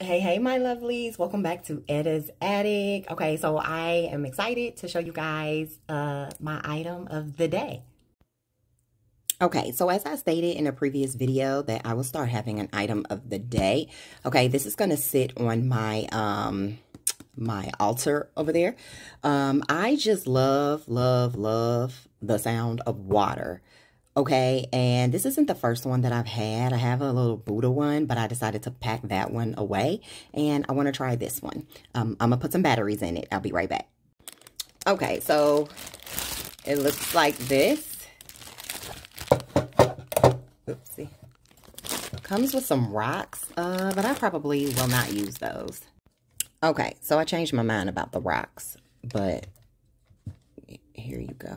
Hey, hey, my lovelies. Welcome back to Etta's Attic. Okay, so I am excited to show you guys uh, my item of the day. Okay, so as I stated in a previous video that I will start having an item of the day. Okay, this is going to sit on my um my altar over there. Um, I just love, love, love the sound of water. Okay, and this isn't the first one that I've had. I have a little Buddha one, but I decided to pack that one away. And I want to try this one. Um, I'm going to put some batteries in it. I'll be right back. Okay, so it looks like this. Oopsie. Comes with some rocks, uh, but I probably will not use those. Okay, so I changed my mind about the rocks, but here you go.